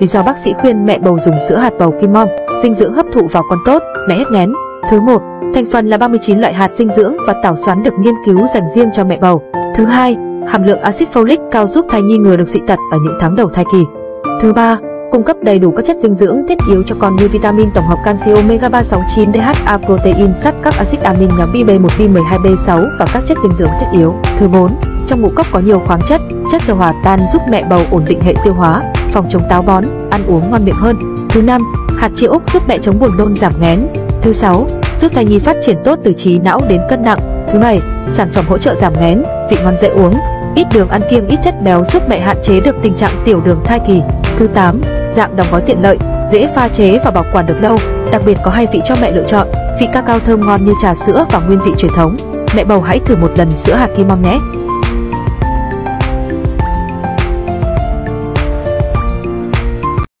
Lý do bác sĩ khuyên mẹ bầu dùng sữa hạt bầu Kim Mom, dinh dưỡng hấp thụ vào con tốt, mẹ hết ngén. Thứ một, thành phần là 39 loại hạt dinh dưỡng và tảo xoắn được nghiên cứu dành riêng cho mẹ bầu. Thứ hai, hàm lượng axit folic cao giúp thai nhi ngừa được dị tật ở những tháng đầu thai kỳ. Thứ ba, cung cấp đầy đủ các chất dinh dưỡng thiết yếu cho con như vitamin tổng hợp canxi omega 369 DHA protein sắt các axit amin nhóm B1, B12, B6 và các chất dinh dưỡng thiết yếu. Thứ 4, trong ngũ cốc có nhiều khoáng chất, chất dầu hòa tan giúp mẹ bầu ổn định hệ tiêu hóa, phòng chống táo bón, ăn uống ngon miệng hơn. Thứ năm, hạt chia úc giúp mẹ chống buồn nôn giảm ngén. Thứ sáu, giúp thai nhi phát triển tốt từ trí não đến cân nặng. Thứ bảy, sản phẩm hỗ trợ giảm ngén, vị ngon dễ uống. Ít đường ăn kiêng ít chất béo giúp mẹ hạn chế được tình trạng tiểu đường thai kỳ. Thứ 8, dạng đóng gói tiện lợi, dễ pha chế và bảo quản được lâu, đặc biệt có hai vị cho mẹ lựa chọn, vị cacao thơm ngon như trà sữa và nguyên vị truyền thống. Mẹ bầu hãy thử một lần sữa hạt Kim Mom nhé.